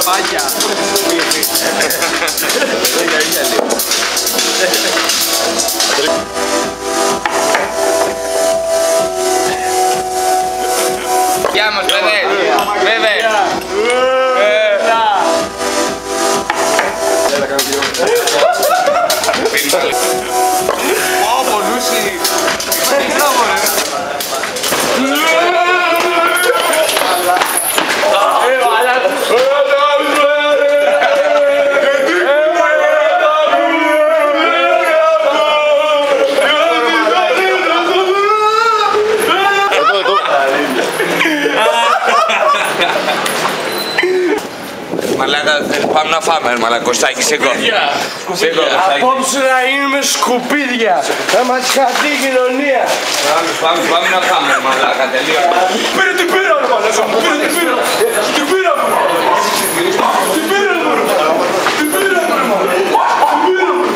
γεια μας παιδε. Καπάκια. Γεια πάμε να φάμε μαλακοστάκι σήκω. Σήκω Κωστάκη. Απόψε να γίνουμε σκουπίδια. Θα μας χαθεί η κοινωνία. Πάμε, πάμε, πάμε να φάμε μαλάκα τελείως. Πήρε την πήρα, ρε μαλάκα μου. Πήρε την πήρα. Την πήρα μου. Την πήρα μου. Την πήρα μου, ρε μαλάκα. Την πήρα μου.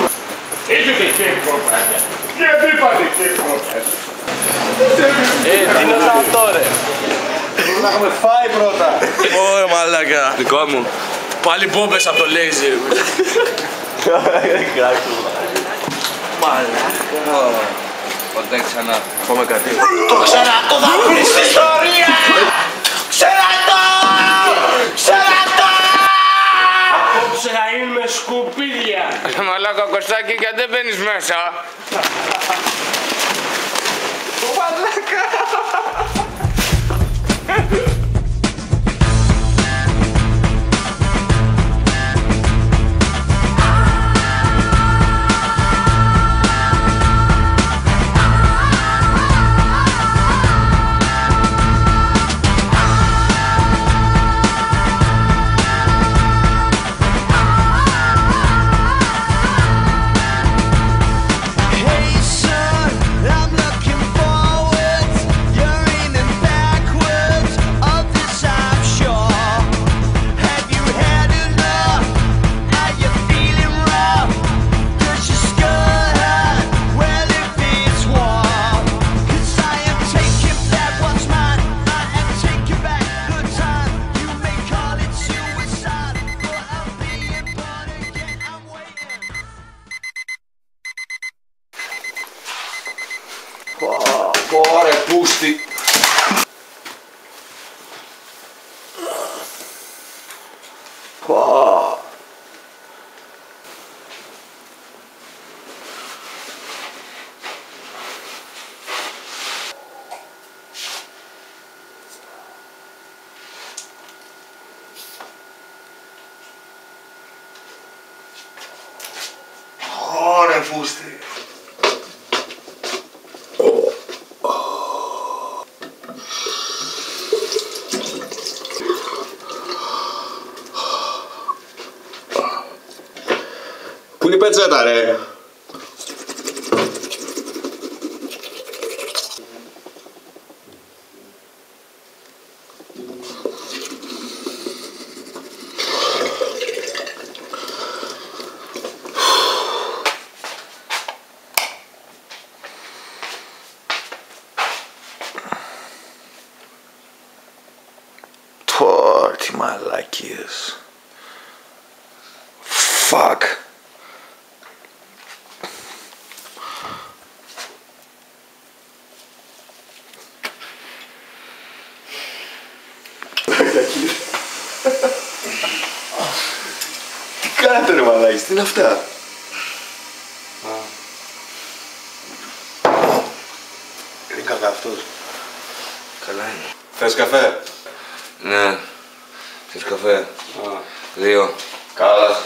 Έχετε και κοπάκια. Γιατί είπατε και κοπάκια. Ε, τι είναι αυτό ρε; Να έχουμε φάει πρώτα. Ωραία μαλάκα. Δικό μου. Πάλι μπόμπες από το λέιζι. Ποτέ ξανά. Πάμε κάτι. Απόψε να γίνουμε σκουπίδια. Μαλάκα Κωστάκη και δεν μπαίνεις μέσα; Ωραία, πούστη. Ωραία, πούστη. Πού είναι η πετσέτα, ρε. Πω, τι μαλακίες. Fuck. Τι κάνετε ρε μαλάκες, τι είναι αυτά. Είναι καλά αυτός. Καλά είναι. Θες καφέ; Ναι. Θες καφέ; Δύο. Καλά.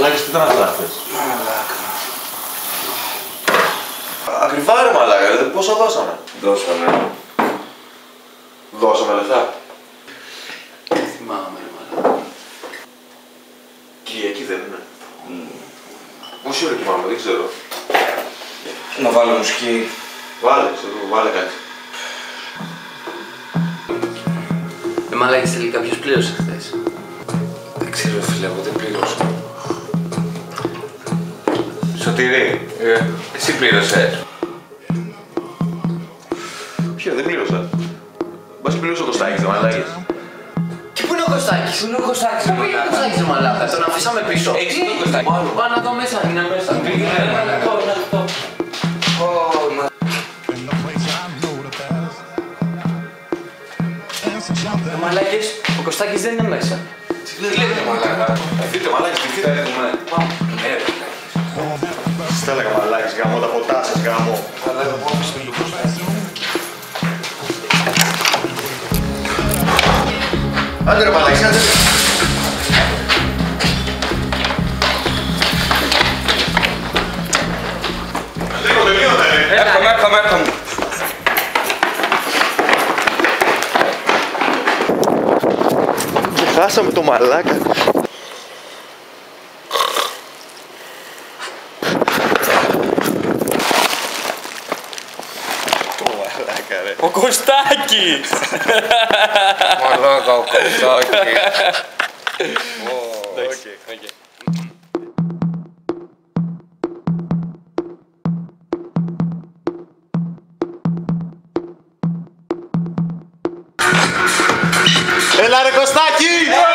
Μαλάκες, τι ήταν αυτά χθες; Μαλάκα. Ακριβά ρε μαλάκα, δηλαδή πόσα δώσαμε; Δώσαμε. Δώσαμε λεφτά. Δεν θυμάμαι ρε μαλάκα. Κυριακή δεν είναι. Mm. Πόση ώρα κοιμάμαι, δεν ξέρω. Να βάλω μουσική. Βάλε, ξέρω, βάλε κάτι. Ε, μαλάκες, τελικά ποιος πλήρωσε χθες. Δεν ξέρω φίλε, εγώ δεν πλήρωσα. Σωτηρή, Ε, εσύ πλήρωσες. ποιο, δεν πλήρωσα. Μπας και πλήρωσε ο Κωστάκης, δεν μαλάκες. Και πού είναι ο Κωστάκης; Πού είναι ο Κωστάκης, Πού είναι ο Κωστάκης, ρε μαλάκα; Τον αφήσαμε πίσω. Έχεις τον Κωστάκης; Μάλλον. Πάω να δω μέσα, είναι μέσα. Πήγαινε, ρε, μαλάκα. Να δω, να δω. Ω, μα- Ε, Μαλάκες, ο Κωστάκης δεν είναι μέσα. Τι λέτε μαλάκα; Φύγετε μαλάκες, τι φύγετε. Έχουμε. Ναι, ρε, Στα έλεγα μαλάκες, γαμώ τα ποτά σας, γαμώ. αλλά εγώ πώς είμαι λίγο Άντε ρε μαλάκες, άντε. Λίγο τελείωτα, ρε. Έρχομαι, έρχομαι, έρχομαι. Χάσαμε το μαλάκα. Το μαλάκα ρε. Ο Κωστάκης! Μαλάκα, ο Κωστάκης. Έλα ρε Κωστάκη! Κωστάκης!